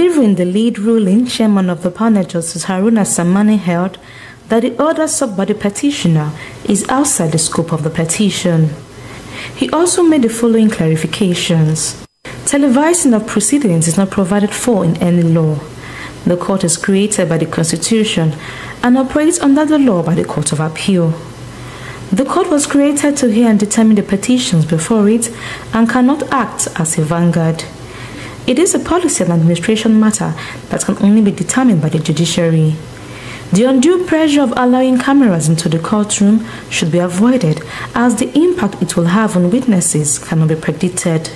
Delivering the lead ruling, Chairman of the panel, Justice Haruna Tsammani, held that the order sought by the petitioner is outside the scope of the petition. He also made the following clarifications. Televising of proceedings is not provided for in any law. The court is created by the Constitution and operates under the law by the Court of Appeal. The court was created to hear and determine the petitions before it and cannot act as a vanguard. It is a policy and administration matter that can only be determined by the judiciary. The undue pressure of allowing cameras into the courtroom should be avoided as the impact it will have on witnesses cannot be predicted.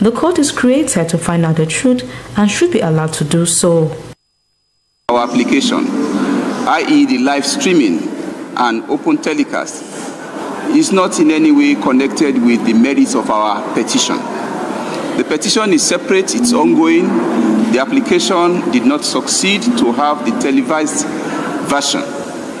The court is created to find out the truth and should be allowed to do so. Our application, i.e., the live streaming and open telecast, is not in any way connected with the merits of our petition. The petition is separate, it's ongoing. The application did not succeed to have the televised version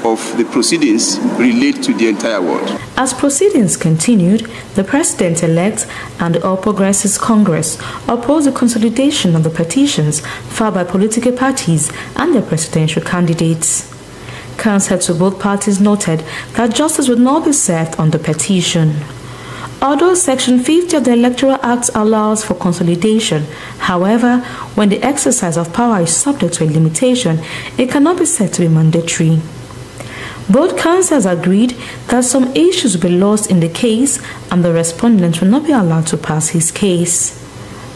of the proceedings relate to the entire world. As proceedings continued, the president-elect and the All Progressives Congress opposed the consolidation of the petitions filed by political parties and their presidential candidates. Counsel to both parties noted that justice would not be served on the petition. Although Section 50 of the Electoral Act allows for consolidation, however, when the exercise of power is subject to a limitation, it cannot be said to be mandatory. Both counsels agreed that some issues will be lost in the case and the respondent will not be allowed to pass his case.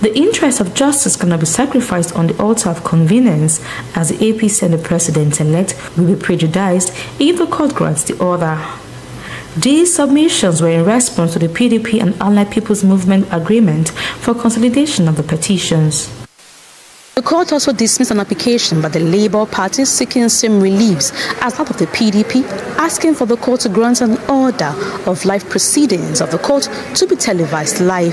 The interest of justice cannot be sacrificed on the altar of convenience as the APC and the president-elect will be prejudiced if the court grants the order. These submissions were in response to the PDP and Allied People's Movement agreement for consolidation of the petitions. The court also dismissed an application by the Labour Party seeking same reliefs as that of the PDP, asking for the court to grant an order of live proceedings of the court to be televised live.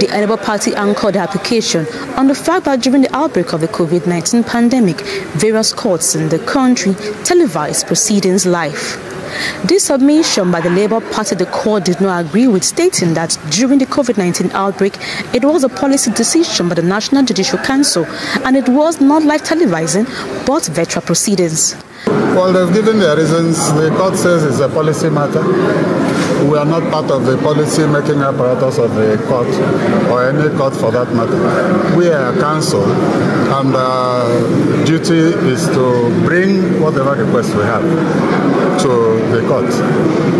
The Labour Party anchored the application on the fact that during the outbreak of the COVID-19 pandemic, various courts in the country televised proceedings live. This submission by the Labour Party the court did not agree with, stating that during the COVID-19 outbreak, it was a policy decision by the National Judicial Council and it was not live televising, but virtual proceedings. Well, they've given their reasons. The court says it's a policy matter. We are not part of the policy making apparatus of the court or any court for that matter. We are a council and our duty is to bring whatever requests we have to the court.